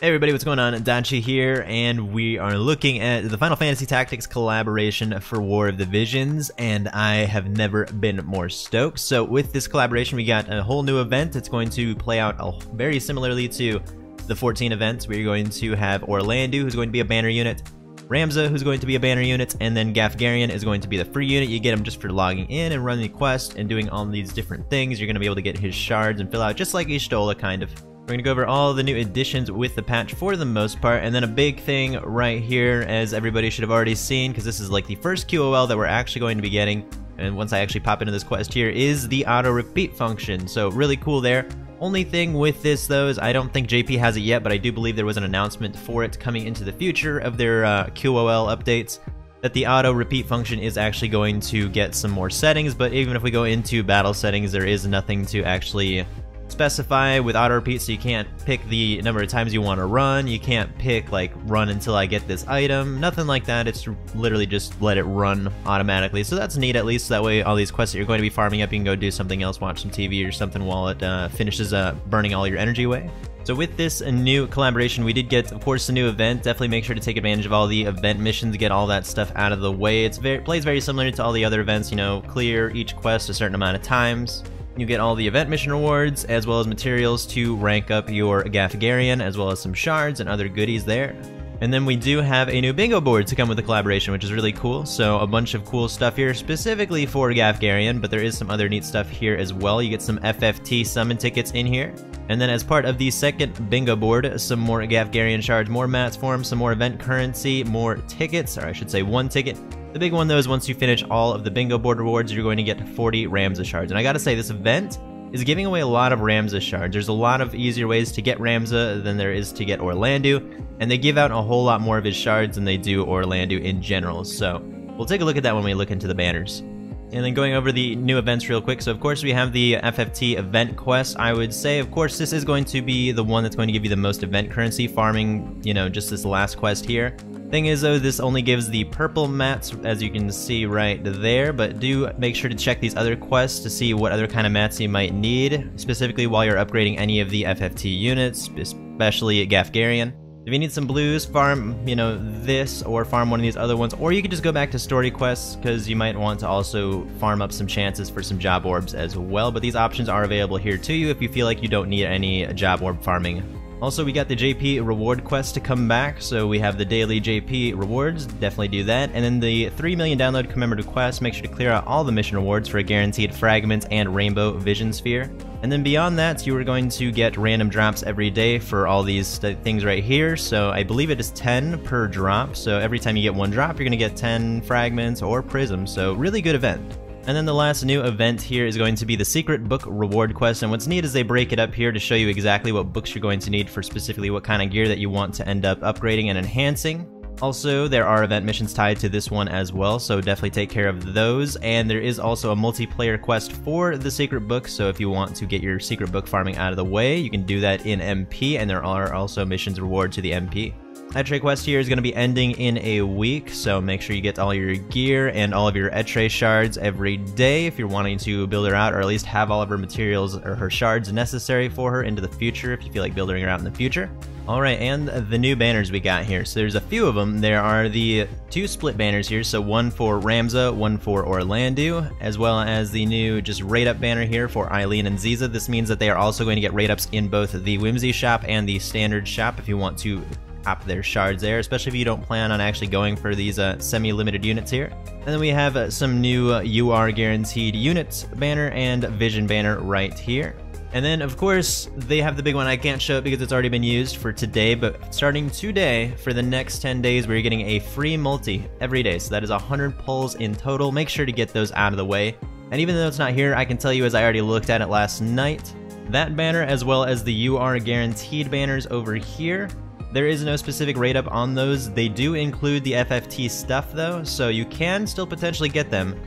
Hey everybody, what's going on? Dachi here, and we are looking at the Final Fantasy Tactics collaboration for War of the Visions, and I have never been more stoked. So with this collaboration, we got a whole new event. It's going to play out very similarly to the 14 events. We're going to have Orlandeau, who's going to be a banner unit, Ramza, who's going to be a banner unit, and then Gafgarion is going to be the free unit. You get him just for logging in and running the quest and doing all these different things. You're going to be able to get his shards and fill out just like Y'shtola, kind of. We're going to go over all the new additions with the patch for the most part, and then a big thing right here, as everybody should have already seen, because this is like the first QOL that we're actually going to be getting, and once I actually pop into this quest here, is the auto-repeat function. So really cool there. Only thing with this though is I don't think JP has it yet, but I do believe there was an announcement for it coming into the future of their uh, QOL updates that the auto repeat function is actually going to get some more settings, but even if we go into battle settings, there is nothing to actually specify with auto repeat so you can't pick the number of times you want to run you can't pick like run until I get this item nothing like that it's literally just let it run automatically so that's neat at least that way all these quests that you're going to be farming up you can go do something else watch some TV or something while it uh, finishes uh, burning all your energy away so with this new collaboration, we did get, of course, a new event. Definitely make sure to take advantage of all the event missions, get all that stuff out of the way. It's very plays very similar to all the other events, you know, clear each quest a certain amount of times. You get all the event mission rewards, as well as materials to rank up your Gafgarion, as well as some shards and other goodies there. And then we do have a new bingo board to come with the collaboration, which is really cool. So a bunch of cool stuff here, specifically for Gafgarion, but there is some other neat stuff here as well. You get some FFT summon tickets in here. And then as part of the second bingo board, some more Gafgarion shards, more mats for some more event currency, more tickets, or I should say one ticket, the big one though is once you finish all of the bingo board rewards, you're going to get 40 Ramza shards. And I gotta say, this event is giving away a lot of Ramza shards. There's a lot of easier ways to get Ramza than there is to get Orlandeau, and they give out a whole lot more of his shards than they do Orlandeau in general. So we'll take a look at that when we look into the banners. And then going over the new events real quick. So of course we have the FFT event quest. I would say, of course, this is going to be the one that's going to give you the most event currency farming, you know, just this last quest here. Thing is though, this only gives the purple mats, as you can see right there, but do make sure to check these other quests to see what other kind of mats you might need, specifically while you're upgrading any of the FFT units, especially Gafgarion. If you need some blues, farm, you know, this or farm one of these other ones, or you could just go back to story quests because you might want to also farm up some chances for some job orbs as well. But these options are available here to you if you feel like you don't need any job orb farming also, we got the JP reward quest to come back, so we have the daily JP rewards, definitely do that. And then the 3 million download commemorative quest, make sure to clear out all the mission rewards for a guaranteed fragments and rainbow vision sphere. And then beyond that, you are going to get random drops every day for all these things right here. So I believe it is 10 per drop. So every time you get one drop, you're going to get 10 fragments or prisms. So really good event. And then the last new event here is going to be the Secret Book Reward Quest, and what's neat is they break it up here to show you exactly what books you're going to need for specifically what kind of gear that you want to end up upgrading and enhancing. Also, there are event missions tied to this one as well, so definitely take care of those. And there is also a multiplayer quest for the secret book, so if you want to get your secret book farming out of the way, you can do that in MP, and there are also missions reward to the MP. Echtre quest here is going to be ending in a week, so make sure you get all your gear and all of your Echtre shards every day if you're wanting to build her out, or at least have all of her materials or her shards necessary for her into the future if you feel like building her out in the future. Alright, and the new banners we got here. So there's a few of them. There are the two split banners here, so one for Ramza, one for Orlandeau, as well as the new just rate up banner here for Eileen and Ziza. This means that they are also going to get rate ups in both the Whimsy shop and the standard shop if you want to pop their shards there, especially if you don't plan on actually going for these uh, semi-limited units here. And then we have uh, some new uh, UR guaranteed units banner and vision banner right here. And then, of course, they have the big one. I can't show it because it's already been used for today, but starting today, for the next 10 days, we're getting a free multi every day. So that is 100 pulls in total. Make sure to get those out of the way. And even though it's not here, I can tell you as I already looked at it last night, that banner as well as the UR guaranteed banners over here there is no specific rate up on those. They do include the FFT stuff though, so you can still potentially get them.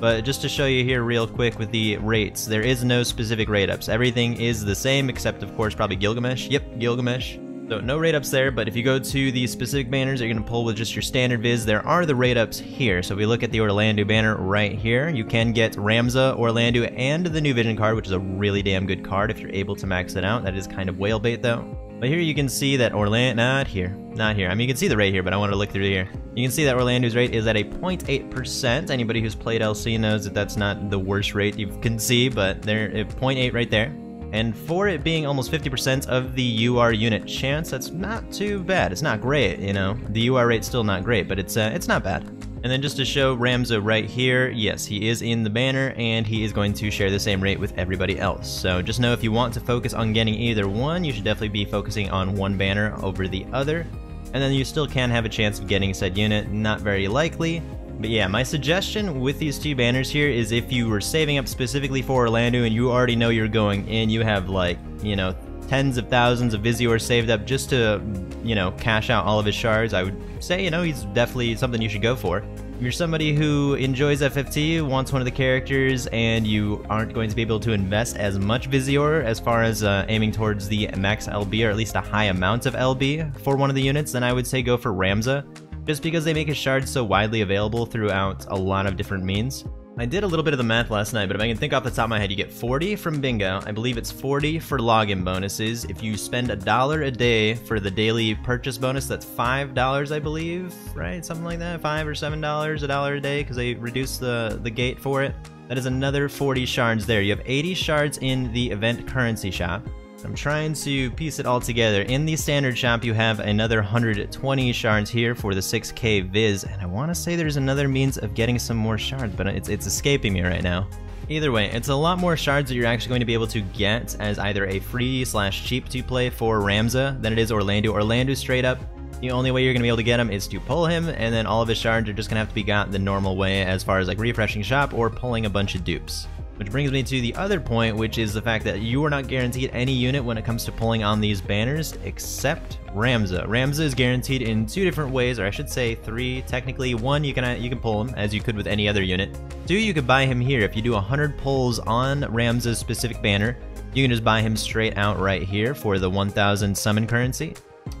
But just to show you here real quick with the rates, there is no specific rate ups. Everything is the same except of course probably Gilgamesh. Yep, Gilgamesh. So no rate ups there, but if you go to the specific banners that you're going to pull with just your standard viz, there are the rate ups here. So if we look at the Orlandeau banner right here, you can get Ramza, Orlandeau, and the new vision card, which is a really damn good card if you're able to max it out. That is kind of whale bait though. But here you can see that Orlandeau, not here, not here. I mean, you can see the rate here, but I want to look through here. You can see that Orlandeau's rate is at a 0.8%. Anybody who's played LC knows that that's not the worst rate you can see, but they're at 0.8 right there. And for it being almost 50% of the UR unit chance, that's not too bad. It's not great, you know. The UR rate's still not great, but it's uh, it's not bad. And then just to show Ramza right here, yes, he is in the banner and he is going to share the same rate with everybody else. So just know if you want to focus on getting either one, you should definitely be focusing on one banner over the other. And then you still can have a chance of getting said unit, not very likely. But yeah, my suggestion with these two banners here is if you were saving up specifically for Orlandeau and you already know you're going in, you have like, you know, tens of thousands of Visiore saved up just to, you know, cash out all of his shards, I would say, you know, he's definitely something you should go for. If you're somebody who enjoys FFT, wants one of the characters, and you aren't going to be able to invest as much Visiore as far as uh, aiming towards the max LB, or at least a high amount of LB for one of the units, then I would say go for Ramza, just because they make his shards so widely available throughout a lot of different means. I did a little bit of the math last night, but if I can think off the top of my head, you get 40 from bingo. I believe it's 40 for login bonuses. If you spend a dollar a day for the daily purchase bonus, that's $5, I believe, right? Something like that, 5 or $7, a dollar a day, because they reduce the, the gate for it. That is another 40 shards there. You have 80 shards in the event currency shop. I'm trying to piece it all together. In the standard shop, you have another 120 shards here for the 6k Viz, and I want to say there's another means of getting some more shards, but it's, it's escaping me right now. Either way, it's a lot more shards that you're actually going to be able to get as either a free slash cheap to play for Ramza than it is Orlandeau. Orlandeau straight up, the only way you're going to be able to get him is to pull him, and then all of his shards are just going to have to be got the normal way as far as like refreshing shop or pulling a bunch of dupes. Which brings me to the other point, which is the fact that you are not guaranteed any unit when it comes to pulling on these banners, except Ramza. Ramza is guaranteed in two different ways, or I should say three, technically. One, you can you can pull him, as you could with any other unit. Two, you could buy him here. If you do 100 pulls on Ramza's specific banner, you can just buy him straight out right here for the 1000 summon currency.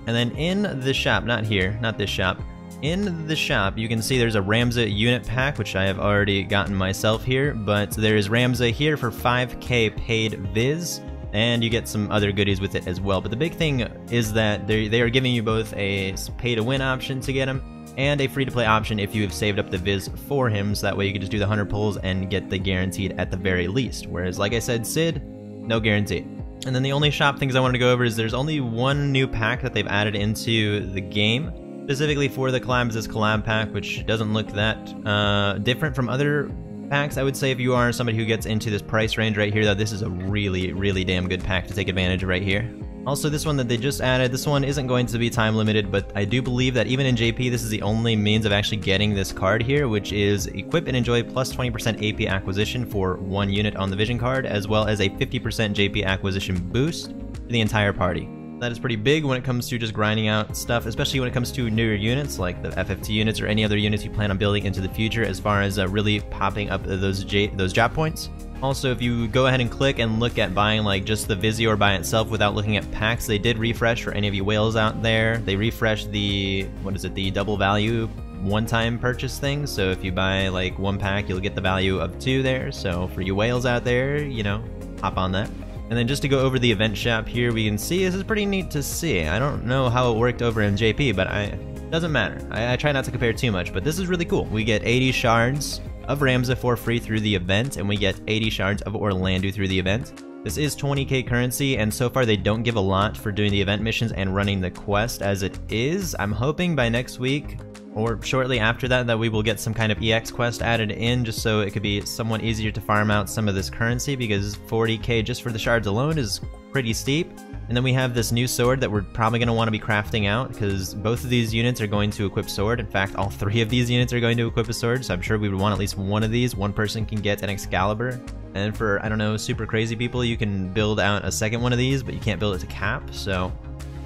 And then in the shop, not here, not this shop, in the shop, you can see there's a Ramza unit pack, which I have already gotten myself here, but there is Ramza here for 5k paid Viz, and you get some other goodies with it as well. But the big thing is that they are giving you both a pay-to-win option to get him, and a free-to-play option if you have saved up the Viz for him, so that way you can just do the 100 pulls and get the guaranteed at the very least. Whereas, like I said, Cid, no guarantee. And then the only shop things I wanted to go over is there's only one new pack that they've added into the game, specifically for the collabs this collab pack, which doesn't look that uh, different from other packs. I would say if you are somebody who gets into this price range right here, though, this is a really, really damn good pack to take advantage of right here. Also, this one that they just added, this one isn't going to be time limited, but I do believe that even in JP, this is the only means of actually getting this card here, which is equip and enjoy plus 20% AP acquisition for one unit on the Vision card, as well as a 50% JP acquisition boost for the entire party. That is pretty big when it comes to just grinding out stuff, especially when it comes to newer units like the FFT units or any other units you plan on building into the future as far as uh, really popping up those J those job points. Also, if you go ahead and click and look at buying like just the Visiore by itself without looking at packs, they did refresh for any of you whales out there. They refreshed the, what is it, the double value one-time purchase thing. So if you buy like one pack, you'll get the value of two there. So for you whales out there, you know, hop on that. And then just to go over the event shop here, we can see this is pretty neat to see. I don't know how it worked over in JP, but I doesn't matter. I, I try not to compare too much, but this is really cool. We get 80 shards of Ramza for free through the event, and we get 80 shards of Orlandeau through the event. This is 20k currency, and so far they don't give a lot for doing the event missions and running the quest as it is. I'm hoping by next week or shortly after that that we will get some kind of EX quest added in just so it could be somewhat easier to farm out some of this currency because 40k just for the shards alone is pretty steep. And then we have this new sword that we're probably going to want to be crafting out because both of these units are going to equip sword. In fact, all three of these units are going to equip a sword, so I'm sure we would want at least one of these. One person can get an Excalibur. And for, I don't know, super crazy people, you can build out a second one of these, but you can't build it to cap, so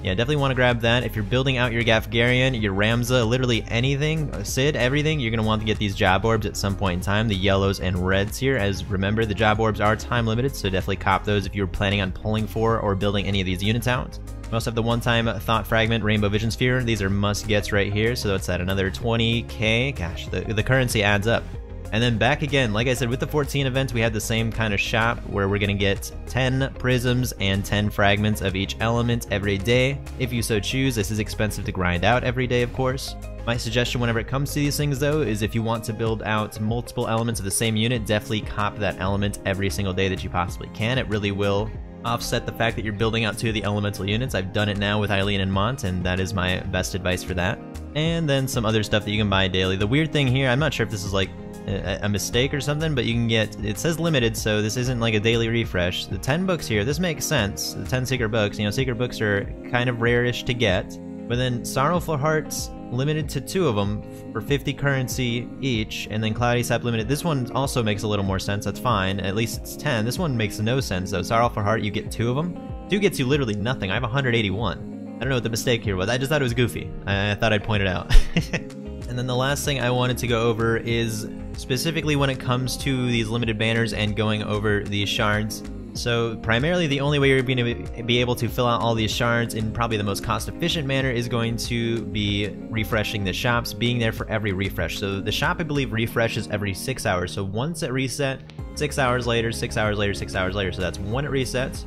yeah, definitely want to grab that. If you're building out your Gafgarion, your Ramza, literally anything, uh, Cid, everything, you're going to want to get these job orbs at some point in time, the yellows and reds here, as remember, the job orbs are time limited, so definitely cop those if you're planning on pulling for or building any of these units out. We also have the one-time Thought Fragment, Rainbow Vision Sphere. These are must-gets right here, so that's at another 20k. Gosh, the, the currency adds up. And then back again, like I said, with the 14 events, we had the same kind of shop where we're to get 10 prisms and 10 fragments of each element every day. If you so choose, this is expensive to grind out every day, of course. My suggestion whenever it comes to these things though is if you want to build out multiple elements of the same unit, definitely cop that element every single day that you possibly can. It really will offset the fact that you're building out two of the elemental units. I've done it now with Eileen and Mont, and that is my best advice for that. And then some other stuff that you can buy daily. The weird thing here, I'm not sure if this is like a, mistake or something, but you can get, it says limited, so this isn't like a daily refresh. The 10 books here, this makes sense. The 10 secret books, you know, secret books are kind of rare-ish to get. But then Sorrowful Hearts, limited to two of them for 50 currency each, and then Cloudy Sap limited. This one also makes a little more sense, that's fine. At least it's 10. This one makes no sense though. Sorrowful Heart, you get two of them. Two gets you literally nothing. I have 181. I don't know what the mistake here was. I just thought it was goofy. I, I thought I'd point it out. and then the last thing I wanted to go over is specifically when it comes to these limited banners and going over these shards. So primarily the only way you're going to be able to fill out all these shards in probably the most cost efficient manner is going to be refreshing the shops, being there for every refresh. So the shop I believe refreshes every 6 hours. So once it reset, 6 hours later, 6 hours later, 6 hours later. So that's one it resets,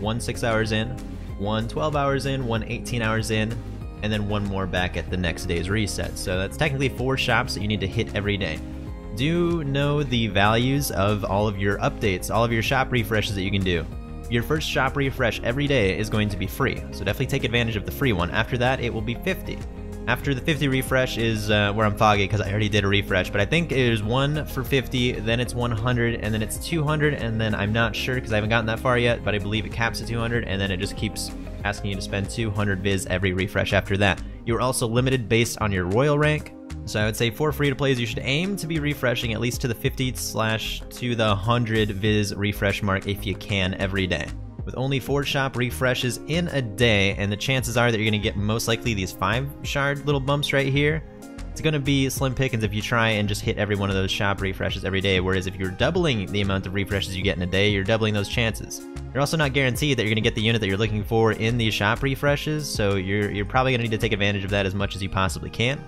one 6 hours in, one 12 hours in, one 18 hours in, and then one more back at the next day's reset. So that's technically 4 shops that you need to hit every day do know the values of all of your updates, all of your shop refreshes that you can do. Your first shop refresh every day is going to be free, so definitely take advantage of the free one. After that, it will be 50. After the 50 refresh is uh, where I'm foggy because I already did a refresh, but I think it is one for 50, then it's 100, and then it's 200, and then I'm not sure because I haven't gotten that far yet, but I believe it caps at 200, and then it just keeps asking you to spend 200 viz every refresh after that. You're also limited based on your royal rank, so I would say for free to plays, you should aim to be refreshing at least to the 50 slash to the 100 viz refresh mark if you can every day. With only 4 shop refreshes in a day, and the chances are that you're to get most likely these 5 shard little bumps right here, it's to be slim pickings if you try and just hit every one of those shop refreshes every day, whereas if you're doubling the amount of refreshes you get in a day, you're doubling those chances. You're also not guaranteed that you're to get the unit that you're looking for in these shop refreshes, so you're, you're probably to need to take advantage of that as much as you possibly can.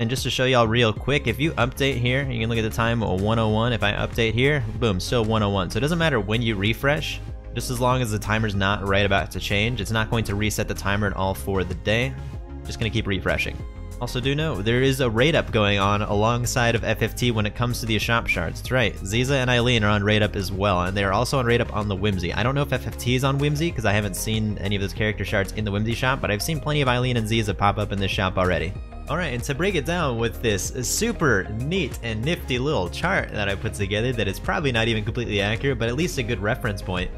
And just to show y'all real quick, if you update here, you can look at the time 101. If I update here, boom, still 101. So it doesn't matter when you refresh, just as long as the timer's not right about to change, it's not going to reset the timer at all for the day. Just gonna keep refreshing. Also do know, there is a rate up going on alongside of FFT when it comes to the shop shards. That's right, Ziza and Eileen are on rate up as well, and they are also on rate up on the Whimsy. I don't know if FFT is on Whimsy, because I haven't seen any of those character shards in the Whimsy shop, but I've seen plenty of Eileen and Ziza pop up in this shop already. Alright, and to break it down with this super neat and nifty little chart that I put together that is probably not even completely accurate, but at least a good reference point,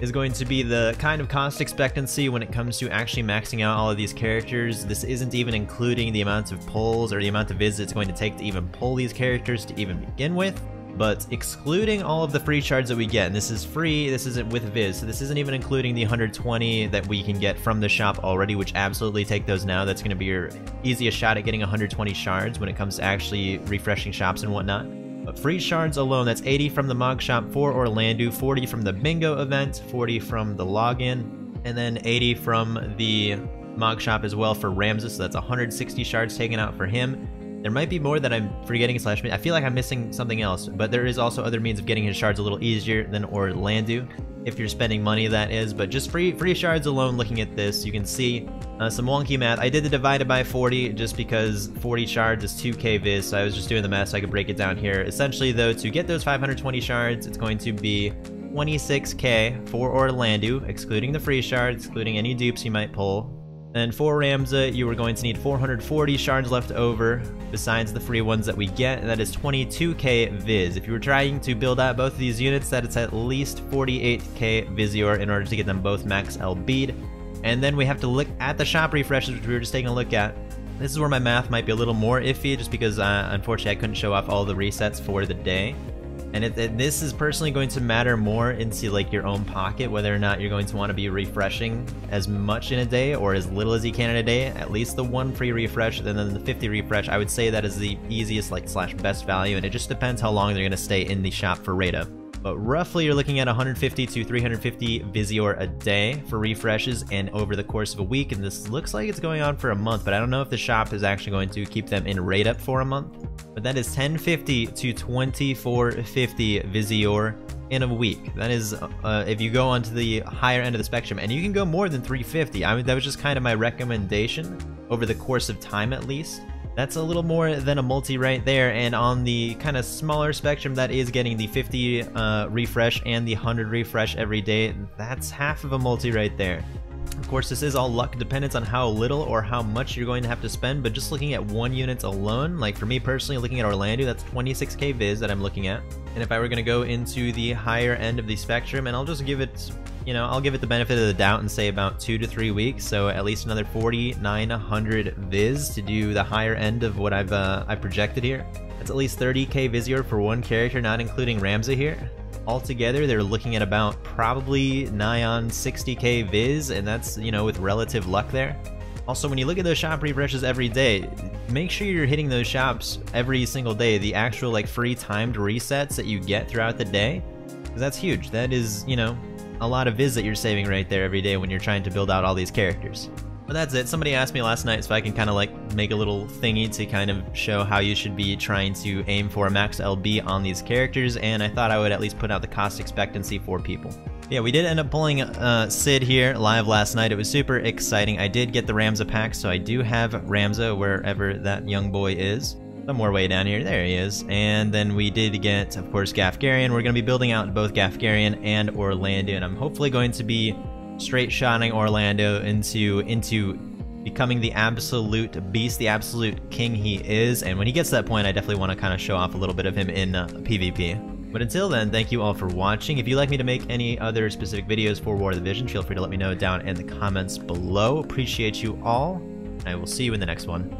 is going to be the kind of cost expectancy when it comes to actually maxing out all of these characters. This isn't even including the amount of pulls or the amount of visits it's going to take to even pull these characters to even begin with but excluding all of the free shards that we get, and this is free, this isn't with Viz, so this isn't even including the 120 that we can get from the shop already, which absolutely take those now. That's going to be your easiest shot at getting 120 shards when it comes to actually refreshing shops and whatnot. But free shards alone, that's 80 from the Mog Shop for Orlandeau, 40 from the Bingo event, 40 from the login, and then 80 from the Mog Shop as well for Ramza, so that's 160 shards taken out for him. There might be more that I'm forgetting slash I feel like I'm missing something else, but there is also other means of getting his shards a little easier than Orlandeau, if you're spending money that is, but just free free shards alone looking at this, you can see uh, some wonky math. I did the divided by 40 just because 40 shards is 2k viz, so I was just doing the math so I could break it down here. Essentially though, to get those 520 shards, it's going to be 26k for Orlandeau, excluding the free shards, excluding any dupes you might pull, then for Ramza, you are going to need 440 shards left over, besides the free ones that we get, and that is 22k Viz. If you were trying to build out both of these units, that is at least 48k Visiore in order to get them both max LB'd. And then we have to look at the shop refreshes, which we were just taking a look at. This is where my math might be a little more iffy, just because uh, unfortunately I couldn't show off all the resets for the day. And it, this is personally going to matter more into like your own pocket, whether or not you're going to want to be refreshing as much in a day or as little as you can in a day. At least the one free refresh, and then the 50 refresh. I would say that is the easiest like slash best value, and it just depends how long they're going to stay in the shop for Rada. But roughly you're looking at 150 to 350 Visiore a day for refreshes and over the course of a week. And this looks like it's going on for a month, but I don't know if the shop is actually going to keep them in rate up for a month. but that is 1050 to 2450 Visiore in a week. That is, uh, if you go onto the higher end of the spectrum, and you can go more than 350. I mean, that was just kind of my recommendation over the course of time at least. That's a little more than a multi right there, and on the kind of smaller spectrum that is getting the 50 uh, refresh and the 100 refresh every day, that's half of a multi right there. Of course, this is all luck dependent on how little or how much you're going to have to spend, but just looking at one unit alone, like for me personally, looking at Orlandeau, that's 26k viz that I'm looking at. And if I were going to go into the higher end of the spectrum, and I'll just give it, you know, I'll give it the benefit of the doubt and say about two to three weeks, so at least another 4,900 viz to do the higher end of what I've uh, I projected here. That's at least 30k Visiore for one character, not including Ramza here. Altogether, they're looking at about probably nigh on 60k viz, and that's, you know, with relative luck there. Also, when you look at those shop refreshes every day, make sure you're hitting those shops every single day, the actual like free timed resets that you get throughout the day, because that's huge. That is, you know, a lot of viz that you're saving right there every day when you're trying to build out all these characters. But that's it. Somebody asked me last night if I can kind of like make a little thingy to kind of show how you should be trying to aim for a max LB on these characters, and I thought I would at least put out the cost expectancy for people. Yeah, we did end up pulling uh, Cid here live last night. It was super exciting. I did get the Ramza pack, so I do have Ramza wherever that young boy is. Somewhere way down here. There he is. And then we did get, of course, Gafgarion. We're going to be building out both Gafgarion and Orlandeau, and I'm hopefully going to be straight shotting Orlandeau into into becoming the absolute beast, the absolute king he is. And when he gets to that point, I definitely want to kind of show off a little bit of him in uh, PvP. But until then, thank you all for watching. If you'd like me to make any other specific videos for War of the Vision, feel free to let me know down in the comments below. Appreciate you all. And I will see you in the next one.